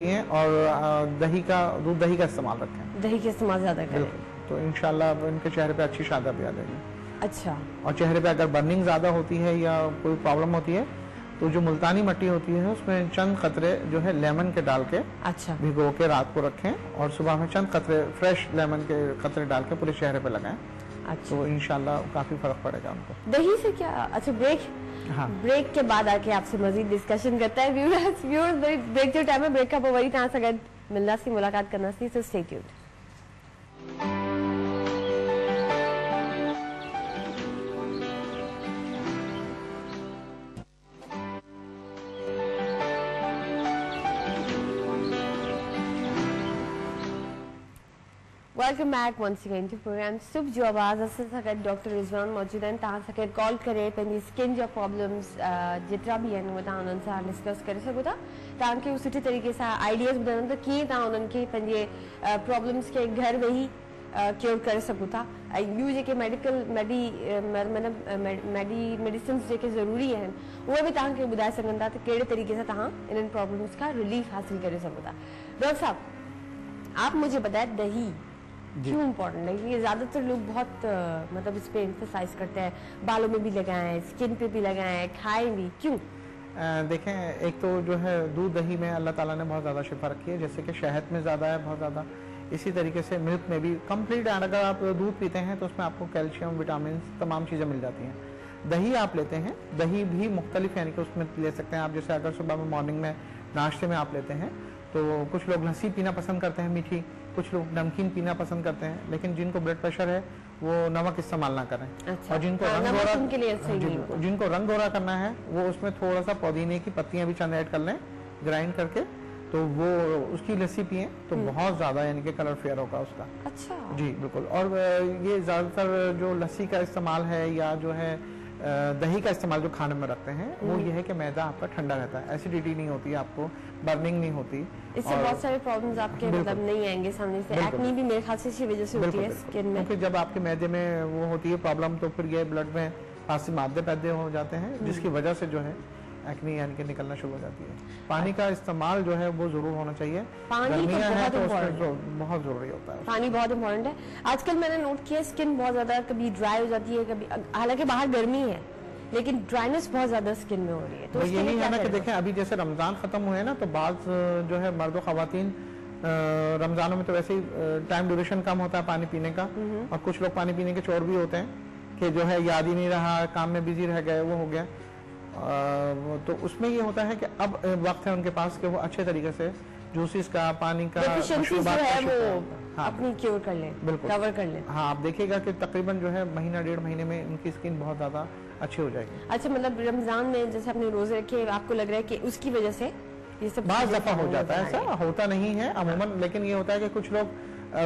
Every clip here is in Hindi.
हैं और दही का दूध दही का इस्तेमाल रखें। दही का इस्तेमाल ज़्यादा करें। तो इंशाल्लाह इनके चेहरे पे अच्छी शादा भी आ जाएगी। अच्छा। और चेहरे पे अगर बर्निंग ज़्यादा होती है या कोई प्रॉब्लम होती है तो जो मुल्तानी मट्टी होती है उसमें चंद कतरे जो है लेमन के डाल के अच्छा। भिगो के रात को रखें और सुबह में चंद कतरे फ्रेश लेमन के कतरे डाल के पूरे चेहरे पे लगाएँ। अच्छा। तो इंशाल्लाह काफ़ी फ़र्क पड़ेगा उनको। दही से क्या अच्छा ब्रेक हाँ। ब्रेक के बाद आके आपसे मजीद डिस्कशन करता है। व्यूअर्स व्यूअर्स ब्रेक जो टाइम है ब्रेक का वही तरह से मिलना सी मुलाकात मुलाक़ात सी so stay tuned welcome back once again to program सुबह जो आवाज़ असां डॉक्टर रिज़वान मौजूद आहिनि तव्हां सां गॾु कॉल करे स्किन जा प्रॉब्लम्स जेतिरा बि आहिनि उहे तव्हां उन्हनि डिस्कस करे सघो सुठी तरीक़े सां आइडियाज़ ॿुधाइनि त कीअं तव्हां प्रॉब्लम्स खे घर वेही क्योर करे सघो था। ऐं मेडिकल मेडी मतिलबु मेडी मेडिसिन्स जेके ज़रूरी आहिनि उहे बि तव्हांखे ॿुधाए सघनि था, त कहिड़े तरीक़े सां तव्हां इन्हनि प्रॉब्लम्स खां रिलीफ हासिल करे था। डॉक्टर साहब, आप मुझे बताएँ, दही क्यों इम्पोर्टेंट है? ये ज़्यादातर लोग बहुत मतलब इस पे एम्फेसाइज करते हैं। बालों में भी लगाएँ स्किन पे भी लगाएँ खाएँ भी। क्यों? देखें एक तो जो है दूध दही में अल्लाह ताला ने बहुत ज़्यादा शिफा रखी है जैसे कि शहद में ज़्यादा है बहुत ज़्यादा। इसी तरीके से मिल्क में भी कंप्लीट अगर आप दूध पीते हैं तो उसमें आपको कैल्शियम विटामिन तमाम चीज़ें मिल जाती हैं। दही आप लेते हैं दही भी मुख्तलिफ़ यानी कि उसमें ले सकते हैं। आप जैसे अगर सुबह में मॉर्निंग में नाश्ते में आप लेते हैं तो कुछ लोग लस्सी पीना पसंद करते हैं मीठी। कुछ लोग नमकीन पीना पसंद करते हैं लेकिन जिनको ब्लड प्रेशर है वो नमक इस्तेमाल ना करें। अच्छा। और जिनको हाँ, रंग गोरा उनके लिए सही जी, जिनको रंग गोरा करना है वो उसमें थोड़ा सा पुदीने की पत्तियाँ भी चंद ऐड कर लें ग्राइंड करके तो वो उसकी लस्सी पिए तो बहुत ज़्यादा यानी कि कलर फेयर होगा उसका। अच्छा। जी बिल्कुल। और ये ज़्यादातर जो लस्सी का इस्तेमाल है या जो है दही का इस्तेमाल जो खाने में रखते हैं वो ये है कि मैदा आपका ठंडा रहता है। एसिडिटी नहीं होती आपको बर्निंग नहीं होती। इससे बहुत सारे प्रॉब्लम्स आपके मतलब नहीं आएँगे सामने से। एक्ने एक्नी भी मेरे ख्याल से इसी वजह से होती है स्किन में। क्योंकि जब आपके मैदे में वो होती है प्रॉब्लम तो फिर ये ब्लड में खासी मादे पैदे हो जाते हैं जिसकी वजह से जो है एक्नी यानी कि निकलना शुरू हो जाती है। पानी का इस्तेमाल जो है वो ज़रूर होना चाहिए। पानी तो बहुत तो जो- बहुत ज़रूरी होता है। पानी बहुत इम्पोर्टेंट है। आजकल मैंने नोट किया स्किन बहुत ज़्यादा कभी ड्राई हो जाती है कभी हालाँकि बाहर गर्मी है लेकिन ड्राइनेस बहुत ज़्यादा स्किन में हो रही है। तो तो यही है ना कि देखें अभी जैसे रमज़ान खत्म हुए ना तो बाद जो है मर्द खातन रमजानों में तो वैसे ही टाइम ड्यूरेशन कम होता है पानी पीने का। और कुछ लोग पानी पीने के चोर भी होते हैं कि जो है याद ही नहीं रहा काम में बिज़ी रह गए वो हो गया। तो उसमें ये होता है कि अब वक्त है उनके पास कि वो अच्छे तरीके से जूसेस का पानी का जो है वो हाँ। अपनी क्योर कर लें बिल्कुल। कवर कर लें। हाँ आप देखिएगा कि तकरीबन जो है महीना डेढ़ महीने में उनकी स्किन बहुत ज़्यादा अच्छी हो जाएगी। अच्छा मतलब रमज़ान में जैसे अपने रोज़े रखे आपको लग रहा है कि उसकी वजह से ये सब चीज़ें दफ़ा हो जाता है ऐसा होता नहीं है अमूमन लेकिन ये होता है कि कुछ लोग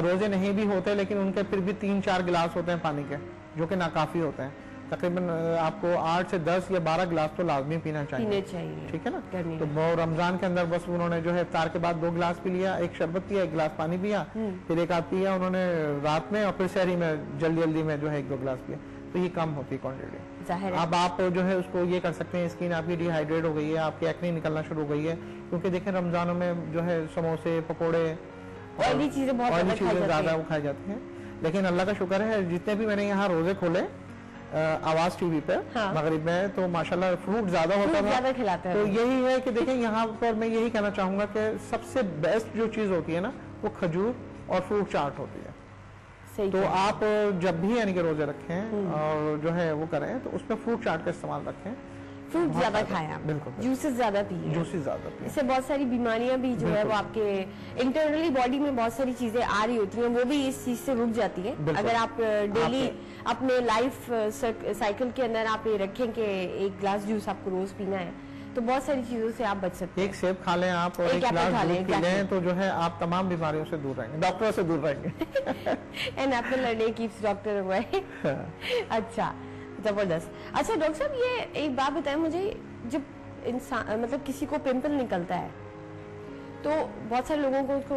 रोज़े नहीं भी होते लेकिन उनके फिर भी तीन चार गिलास होते हैं पानी के जो कि नाकाफी होते हैं। तकरीबन आपको आठ से दस या बारह गिलास तो लाजमी पीना चाहिए। पीने चाहिए। ठीक है ना? तो वो रमज़ान के अंदर बस उन्होंने जो है इफ्तार के बाद दो गिलास पी लिया एक शरबत पिया एक गिलास पानी पिया फिर एक आध पिया उन्होंने रात में और फिर शहरी में जल्दी जल्दी में जो है एक दो गिलास पिया। तो ये कम होती है क्वान्टिटी अब आप जो है उसको ये कर सकते हैं स्किन आपकी डिहाइड्रेट हो गई है आपकी एक्ने निकलना शुरू हो गई है क्योंकि देखें रमजानों में जो है समोसे पकौड़े और चीज़ें बहुत ज़्यादा। वो खाई जाती हैं। लेकिन अल्लाह का शुक्र है जितने भी मैंने यहाँ रोज़े खोले आवाज़ टीवी पे हाँ। मगरब में तो माशाल्लाह फ्रूट ज़्यादा होता है ज़्यादा खिलाते हैं। तो यही है कि देखें यहाँ पर मैं यही कहना चाहूँगा कि सबसे बेस्ट जो चीज़ होती है ना वो खजूर और फ्रूट चाट होती है। तो आप जब भी यानी कि रोज़े रखें और जो है वो करें तो उसमें फ्रूट चाट का इस्तेमाल रखें। फ्रूट ज़्यादा बिल्कुल। जूसेस ज़्यादा पिए जूसेस ज़्यादा पिए इससे बहुत सारी बीमारियाँ भी जो है वो आपके इंटरनली बॉडी में बहुत सारी चीज़ें आ रही होती हैं वो भी इस चीज़ से रुक जाती है। अगर आप डेली अपने लाइफ साइकिल के अंदर आप ये रखें कि एक ग्लास जूस आपको रोज पीना है तो बहुत सारी चीज़ों से आप बच सकते हैं। एक सेब खा लें आप और एक एक लें, दूध पी लें तो जो है आप तमाम बीमारियों से दूर रहेंगे डॉक्टरों से दूर रहेंगे। An apple a day keeps doctor away अच्छा ज़बरदस्त। अच्छा डॉक्टर साहब ये एक बात बताएँ मुझे जब इंसान मतलब किसी को पिंपल निकलता है तो बहुत सारे लोगों को उसको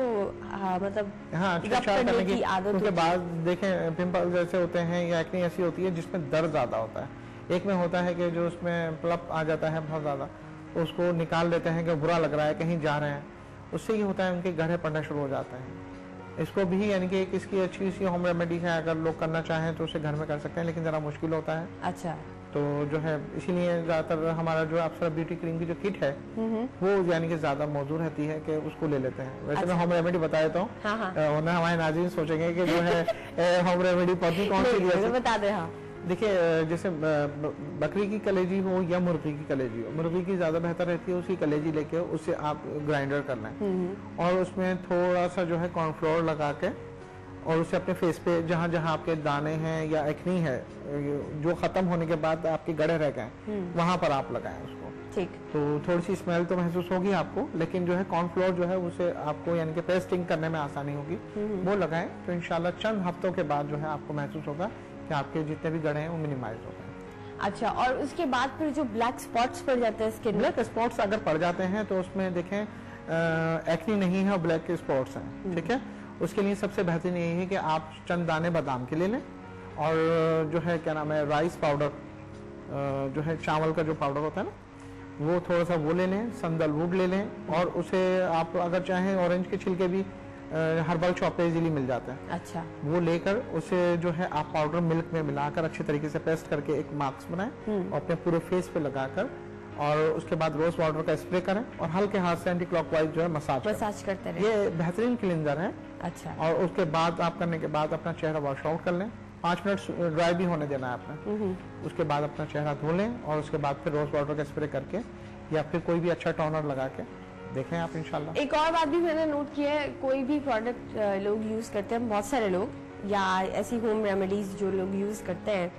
हाँ, मतलब हाँ करने की की आदत है। बाद देखें पिंपल जैसे होते हैं या एक्ने ऐसी होती है जिसमें दर्द ज़्यादा होता है। एक में होता है कि जो उसमें प्लप आ जाता है बहुत ज़्यादा उसको निकाल लेते हैं कि बुरा लग रहा है कहीं जा रहे हैं। उससे ये होता है उनके गढ़े पड़ना शुरू हो जाते हैं। इसको भी यानी कि एक इसकी अच्छी सी होम रेमेडी है अगर लोग करना चाहें तो उसे घर में कर सकते हैं लेकिन ज़रा मुश्किल होता है। अच्छा। तो जो है इसीलिए ज़्यादातर हमारा जो अप्सरा ब्यूटी क्रीम की जो किट है वो यानी कि ज़्यादा मौजूद रहती है कि उसको ले लेते हैं। वैसे अच्छा। मैं होम रेमेडी बता देता हूँ हाँ। हाँ वरना हमारे नाजिन सोचेंगे कि जो है होम रेमेडी पौधी कौन सी बता दे हाँ। देखिए जैसे बकरी की कलेजी हो या मुर्गी की कलेजी हो मुर्गी की ज़्यादा बेहतर रहती है उसकी कलेजी लेके उसे आप ग्राइंडर कर लें और उसमें थोड़ा सा जो है कॉर्नफ्लोर लगा के और उसे अपने फेस पे जहाँ जहाँ आपके दाने हैं या एक्नी है जो खत्म होने के बाद आपके गड़े रह गए वहाँ पर आप लगाएँ उसको। ठीक। तो थोड़ी सी स्मेल तो महसूस होगी आपको लेकिन जो है कॉर्नफ्लोर जो है उसे आपको यानी कि पेस्टिंग करने में आसानी होगी। वो लगाएँ तो इंशाल्लाह चंद हफ्तों के बाद जो है आपको महसूस होगा कि आपके जितने भी गड़े हैं वो मिनिमाइज हो गए। अच्छा और उसके बाद फिर जो ब्लैक स्पॉट्स पड़ जाते हैं स्किन ब्लैक स्पॉट्स अगर पड़ जाते हैं तो उसमें देखें एक्नी नहीं है ब्लैक स्पॉट्स हैं ठीक है? उसके लिए सबसे बेहतरीन यही है कि आप चंद दाने बादाम के ले लें और जो है क्या नाम है राइस पाउडर जो है चावल का जो पाउडर होता है ना वो थोड़ा सा वो ले लें संदलवुड ले लें और उसे आप अगर चाहें ऑरेंज के छिलके भी हर्बल शॉप पे इजीली मिल जाते हैं। अच्छा। वो लेकर उसे जो है आप पाउडर मिल्क में मिलाकर अच्छे तरीके से पेस्ट करके एक मास्क बनाए और अपने पूरे फेस पे लगाकर और उसके बाद रोज वाटर का स्प्रे करें और हल्के हाथ से एंटी क्लॉकवाइज जो है मसाज करें। मसाज करते रहे। ये बेहतरीन क्लिनजर है। अच्छा। और उसके बाद आप करने के बाद अपना चेहरा वॉश आउट कर लें। पाँच मिनट ड्राई भी होने देना है आपने। उसके बाद अपना चेहरा धो लें और उसके बाद फिर रोज वाटर का स्प्रे करके या फिर कोई भी अच्छा टोनर लगा के देखें आप इंशाल्लाह। एक और बात भी मैंने नोट की है कोई भी प्रोडक्ट लोग यूज़ करते हैं बहुत सारे लोग या ऐसी होम रेमेडीज जो लोग यूज़ करते हैं।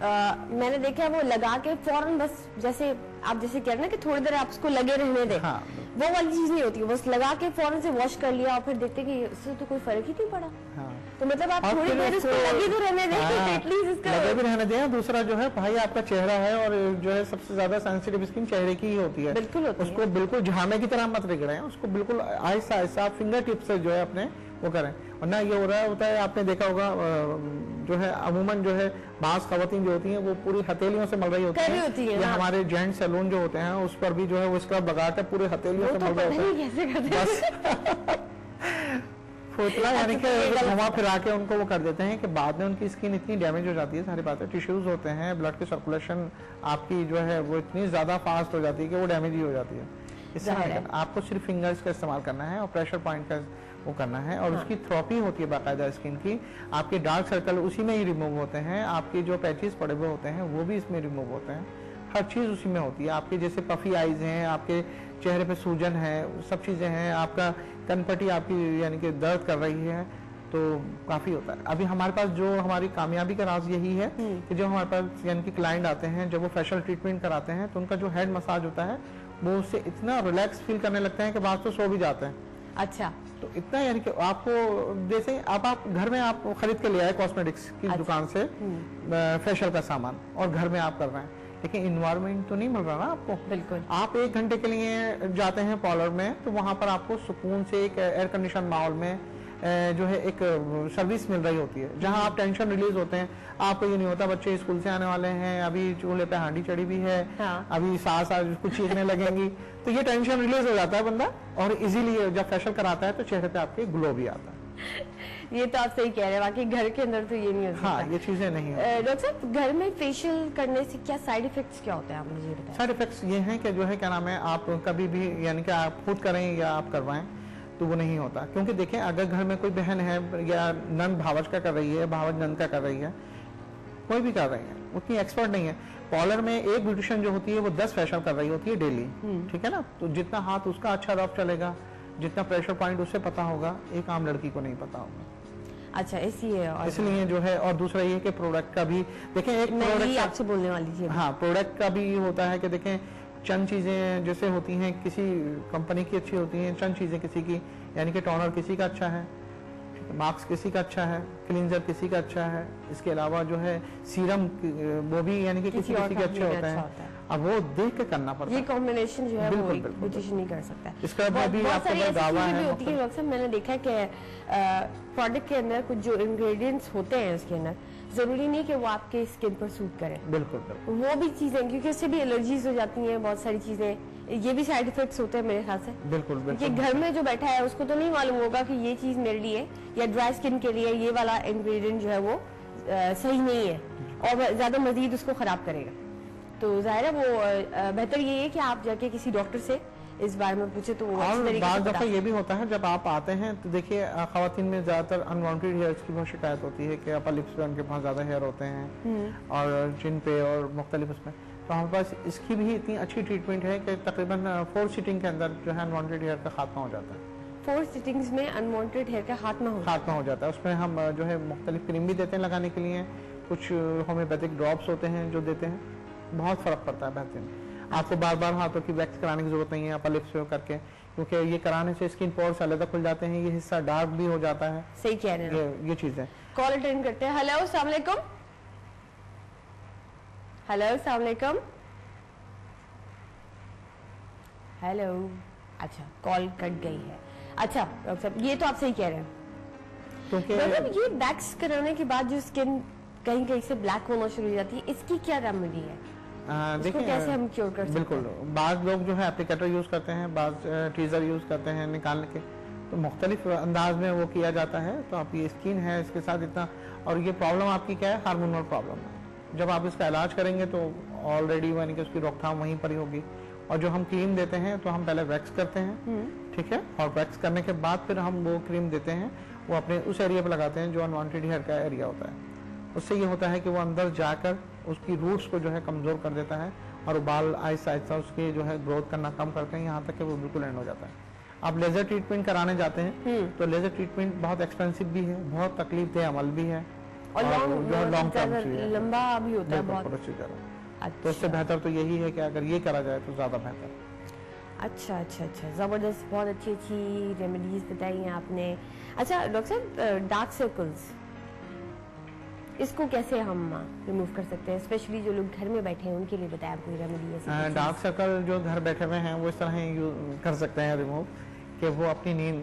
आ, मैंने देखा है वो लगा के फ़ौरन बस जैसे आप जैसे कह रहे हैं ना कि थोड़ी देर आप उसको लगे रहने दें। हाँ। वो वाली चीज़ नहीं होती बस लगा के फ़ौरन से वॉश कर लिया और फिर देखते कि इससे तो कोई फ़र्क ही नहीं पड़ा। हाँ। तो मतलब आप थोड़ी देर उसको उसको- लगे तो रहने दें हाँ, एटलीस्ट इसका लगे भी रहने दें। दूसरा जो है भाई आपका चेहरा है और जो है सबसे ज़्यादा सेंसिटिव स्किन चेहरे की ही होती है। बिल्कुल होती है। उसको बिल्कुल झामे की तरह मत रगड़ें उसको बिल्कुल आहिस्ता आहिस्ता फिंगर टिप से जो है अपने वो करें। और ना ये हो रहा होता है आपने देखा होगा जो है अमूमन जो है बास खवतिन जो होती हैं वो पूरी हथेलियों से मल रही होती हैं। होती हैं, या हाँ। हमारे जेंट सैलून जो होते हैं उस पर भी जो है वो स्क्रब लगाकर पूरे हथेलियों से तो मल रहे होते हैं। फोतला यानी अच्छा, कि घुमा फिरा के उनको वो कर देते हैं कि बाद में उनकी स्किन इतनी डैमेज हो जाती है सारी बातें टिश्यूज होते हैं ब्लड की सर्कुलेशन आपकी जो है वो इतनी ज़्यादा फास्ट हो जाती है कि वो डैमेज ही हो जाती है। इससे। आपको सिर्फ़ फिंगर्स का इस्तेमाल करना है और प्रेशर पॉइंट का वो करना है और हाँ। उसकी थ्रोपी होती है बाकायदा स्किन की। आपके डार्क सर्कल उसी में ही रिमूव होते हैं आपके जो पैचेस पड़े हुए होते हैं वो भी इसमें रिमूव होते हैं। हर चीज़ उसी में होती है। आपके जैसे पफी आईज हैं आपके चेहरे पे सूजन है सब चीज़ें हैं आपका कनपट्टी आपकी यानी कि दर्द कर रही है तो काफ़ी होता है। अभी हमारे पास जो हमारी कामयाबी का राज यही है कि जब हमारे पास यानी कि क्लाइंट आते हैं जब वो फेशियल ट्रीटमेंट कराते हैं तो उनका जो हेड मसाज होता है वो उससे इतना रिलैक्स फील करने लगते हैं कि बाद तो सो भी जाते हैं। अच्छा। तो इतना यानी कि आपको जैसे आप आप घर में आप खरीद के ले आए कॉस्मेटिक्स की अच्छा। दुकान से फेशियल का सामान और घर में आप कर रहे हैं। लेकिन इन्वायरमेंट तो नहीं मिल रहा ना आपको। बिल्कुल। आप एक घंटे के लिए जाते हैं पार्लर में तो वहाँ पर आपको सुकून से एक एयर कंडीशन माहौल में जो है एक सर्विस मिल रही होती है। जहाँ आप टेंशन रिलीज़ होते हैं आपको ये नहीं होता बच्चे स्कूल से आने वाले हैं अभी चूल्हे पे हांडी चढ़ी भी है हाँ। अभी सास आज कुछ चीखने लगेंगी। तो ये टेंशन रिलीज़ हो जाता है बंदा और इजीली जब फेशियल कराता है तो चेहरे पे आपके ग्लो भी आता है। ये तो आप सही कह रहे हैं बाकी घर के अंदर तो ये नहीं हो सकता। हाँ ये चीज़ें नहीं होती। डॉक्टर साहब घर में फेशियल करने से क्या साइड इफेक्ट्स क्या होते हैं आप मुझे बताएँ। साइड इफेक्ट्स ये हैं कि जो है क्या नाम है आप कभी भी यानी कि आप खुद करें या आप करवाएँ तो वो नहीं होता। क्योंकि देखें अगर घर में कोई बहन है या नन भावज का कर रही है भावज नंद का कर रही है कोई भी कर रही है उतनी एक्सपर्ट नहीं है। पार्लर में एक ब्यूटिशियन जो होती है वो दस फेशियल कर रही होती है डेली ठीक है ना? तो जितना हाथ उसका अच्छा रफ चलेगा जितना प्रेशर पॉइंट उसे पता होगा एक आम लड़की को नहीं पता होगा। अच्छा इसलिए और इसलिए जो है और दूसरा ये कि प्रोडक्ट का भी देखें एक प्रोडक्ट आपसे बोलने वाली थी। हाँ प्रोडक्ट का भी होता है कि देखें चंद चीज़ें जैसे होती हैं किसी कंपनी की अच्छी होती हैं चंद चीज़ें किसी की यानी कि टोनर किसी का अच्छा है मार्क्स किसी का अच्छा है क्लिनजर किसी का अच्छा है इसके अलावा जो है सीरम वो भी यानी कि किसी किसी के अच्छे होते अच्छा हैं है। अब वो देख के करना पड़ता ये है। कॉम्बिनेशन जो है वो बिल्कुल, बिल्कुल, ब्यूटिशियन नहीं कर सकता। है इसका भी बहुत आपको दावा है? है मैंने देखा है कि प्रोडक्ट के अंदर कुछ जो इंग्रेडिएंट्स होते हैं उसके अंदर ज़रूरी नहीं कि वो आपके स्किन पर सूट करें। बिल्कुल बिल्कुल। वो भी चीज़ें क्योंकि उससे भी एलर्जीज हो जाती हैं बहुत सारी चीज़ें। ये भी साइड इफेक्ट्स होते हैं मेरे ख्याल से। बिल्कुल क्योंकि घर में जो बैठा है उसको तो नहीं मालूम होगा कि ये चीज़ मेरे लिए या ड्राई स्किन के लिए ये वाला इंग्रेडिएंट जो है वो अ, सही नहीं है। और ज़्यादा मजीद उसको खराब करेगा। तो ज़ाहिर है वो बेहतर ये है कि आप जाके किसी डॉक्टर से इस बारे में पूछे तो और बता दफ़ा ये भी होता है जब आप आते हैं तो देखिए खातन में ज़्यादातर अनवांटेड हेयर्स की बहुत शिकायत होती है कि अपर लिप्स पे उनके बहुत ज़्यादा हेयर होते हैं और चिन पे और मुख्तलिफ़ उसमें। तो हमारे पास इसकी भी इतनी अच्छी ट्रीटमेंट है कि तकरीबन फोर सीटिंग के अंदर जो है अनवांटेड हेयर का खात्मा हो जाता है। फोर सिटिंग्स में अनवांटेड हेयर का खात्मा हो खात्मा हो जाता है। उसमें हम जो है मुख्तलिफ़ क्रीम भी देते हैं लगाने के लिए। कुछ होम्योपैथिक ड्रॉप्स होते हैं जो देते हैं। बहुत फ़र्क पड़ता है बेहतरीन। आपको बार बार हाथों की वैक्स कराने की ज़रूरत नहीं है अपर लिप्स करके क्योंकि ये कराने से स्किन पोर्स अलग खुल जाते हैं ये हिस्सा डार्क भी हो जाता है। सही कह रहे हैं। ये ये चीज़। है कॉल अटेंड करते हैं। हेलो अस्सलाम वालेकुम। हेलो अस्सलाम वालेकुम। हेलो अच्छा कॉल कट गई है। अच्छा डॉक्टर साहब ये तो आप सही कह रहे हैं। क्योंकि मतलब ये वैक्स कराने के बाद जो स्किन कहीं कहीं से ब्लैक होना शुरू हो जाती है इसकी क्या रेमेडी है? इसको कैसे हम क्योर कर बिल्कुल। बाद लोग जो है एप्लीकेटर यूज़ करते हैं बाद टीजर यूज़ करते हैं निकालने के। तो मुख्तलिफ़ अंदाज में वो किया जाता है। तो आप ये स्किन है इसके साथ इतना और ये प्रॉब्लम आपकी क्या है? हार्मोनल प्रॉब्लम है। जब आप इसका इलाज करेंगे तो ऑलरेडी यानी कि उसकी रोकथाम वहीं पर ही होगी। और जो हम क्रीम देते हैं तो हम पहले वैक्स करते हैं। ठीक है? और वैक्स करने के बाद फिर हम वो क्रीम देते हैं। वो अपने उस एरिया पर लगाते हैं जो अनवांटेड हेयर का एरिया होता है। उससे ये होता है कि वो अंदर जाकर उसकी रूट्स को जो है कमज़ोर कर देता है और बाल आहिस्ता आहिस्ता उसके जो है ग्रोथ करना कम करते हैं। यहाँ तक कि वो बिल्कुल एंड हो जाता है। आप लेजर ट्रीटमेंट कराने जाते हैं तो लेजर ट्रीटमेंट बहुत एक्सपेंसिव भी है बहुत तकलीफ़ दे अमल भी है और जो है लॉन्ग टर्म लंबा भी होता है बहुत। प्रोसीजर तो इससे अच्छा बेहतर तो यही है कि अगर ये करा जाए तो ज़्यादा बेहतर। अच्छा अच्छा अच्छा। ज़बरदस्त बहुत अच्छी अच्छी रेमेडीज बताई हैं आपने। अच्छा डॉक्टर साहब डार्क सर्कल्स इसको कैसे हम रिमूव कर सकते हैं? स्पेशली जो लोग घर में बैठे हैं उनके लिए बताया कोई रेमेडी डार्क सर्कल जो घर बैठे हुए हैं वो इस तरह ही कर सकते हैं रिमूव कि वो अपनी नींद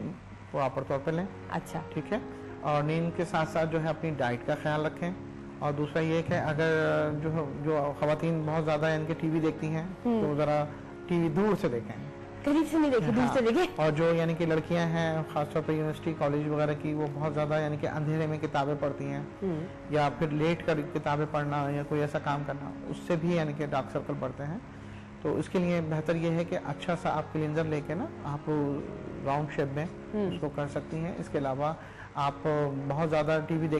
प्रॉपर तौर पर लें। अच्छा। ठीक है? और नींद के साथ साथ जो है अपनी डाइट का ख्याल रखें। और दूसरा ये कि अगर जो जो खातन बहुत ज़्यादा इनके टीवी देखती हैं तो ज़रा टीवी दूर से देखें। करीब से नहीं देखे दूर से हाँ, देखे और जो यानी कि लड़कियाँ हैं खासतौर पर यूनिवर्सिटी कॉलेज वगैरह की वो बहुत ज़्यादा यानी कि अंधेरे में किताबें पढ़ती हैं। या फिर लेट कर किताबें पढ़ना या कोई ऐसा काम करना उससे भी यानी कि डार्क सर्कल बढ़ते हैं। तो इसके लिए बेहतर ये है कि अच्छा सा आप क्लिनजर लेके ना आप राउंड शेप में उसको कर सकती हैं। इसके अलावा आप बहुत ज़्यादा टीवी देख